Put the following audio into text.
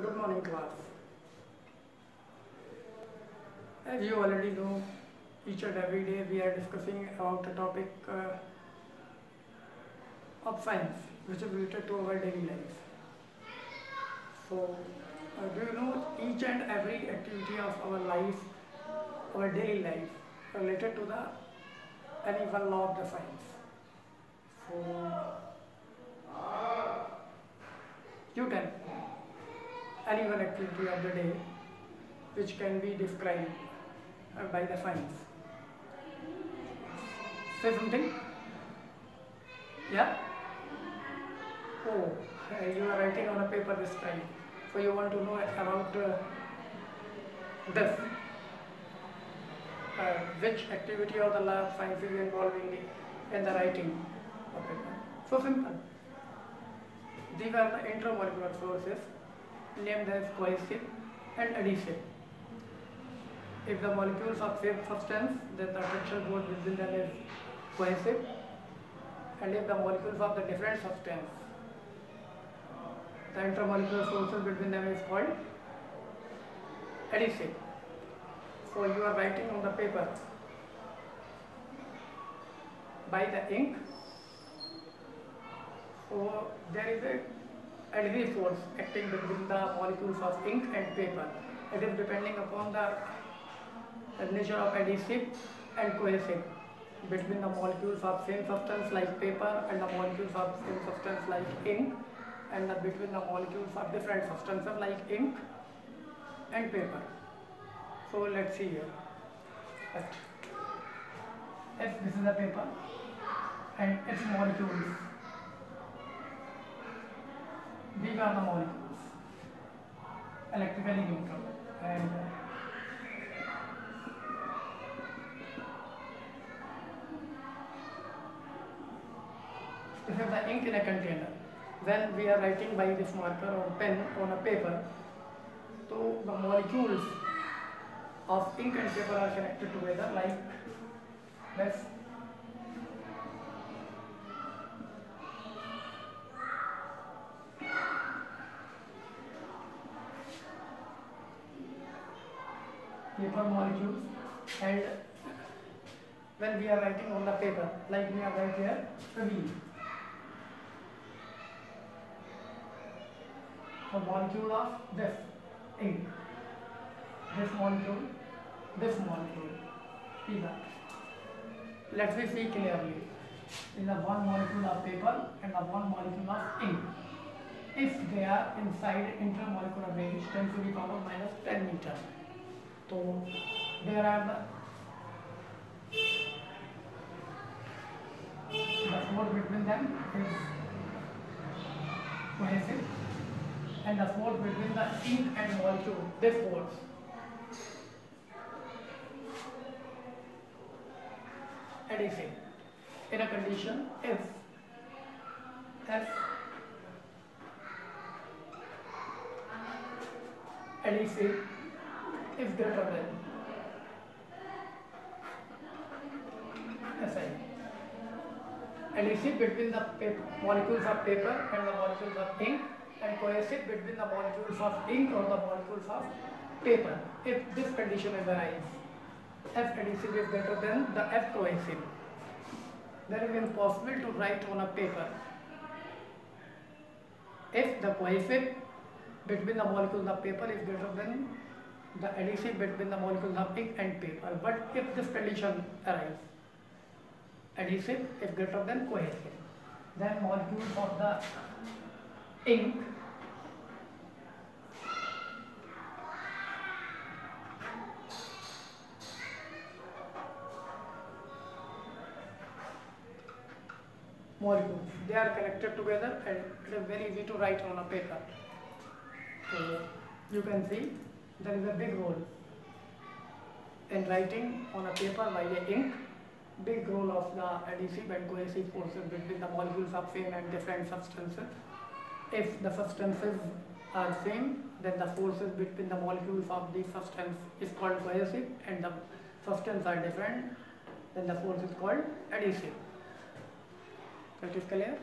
Good morning, class. As you already know, each and every day we are discussing about the topic uh, of science, which is related to our daily life. So, uh, do you know each and every activity of our life, our daily life, related to the any one law of the science? So, you tell any one activity of the day which can be described uh, by the science. Say something? Yeah? Oh, uh, you are writing on a paper this time. So you want to know about uh, this. Which activity of the lab science is involved in the, in the writing of paper. So simple. These are the intramolecular forces named as cohesive and adhesive. If the molecules are same substance, then the attraction force between them is cohesive. And if the molecules are the different substance, the intermolecular forces between them is called adhesive. So you are writing on the paper by the ink. So there is a adhesive force acting between the molecules of ink and paper. It is depending upon the nature of adhesive and cohesive between the molecules of same substance like paper and the molecules of same substance like ink and the between the molecules of different substances like ink and paper. So let's see here. If this is a paper and its molecules these are the molecules electrically neutral and uh, this is the ink in a container when we are writing by this marker or pen on a paper. So the molecules of ink and paper are connected together like this paper molecules and when we are writing on the paper like we are right here the V the molecule of this ink this molecule this molecule these are let me see clearly. In the one molecule of paper and the one molecule of ink if they are inside intermolecular range 10 to the power minus 10 meter there are the force between them is cohesive and the force between the ink and molecule this force in a condition if F. Adhesive is greater than SI. Adhesive between the molecules of paper and the molecules of ink and cohesive between the molecules of ink or the molecules of paper. If this condition is arise, F adhesive is greater than the F cohesive, then impossible to write on a paper. If the cohesive between the molecules of paper is greater than the adhesive between the molecules of ink and paper. But if this condition arises, adhesive is greater than cohesive, then molecules of the ink molecules they are connected together and it is very easy to write on a paper. So you can see there is a big role in writing on a paper by the ink, big role of the adhesive and cohesive forces between the molecules of same and different substances. If the substances are same, then the forces between the molecules of the substance is called cohesive and the substance are different, then the force is called adhesive. That is clear?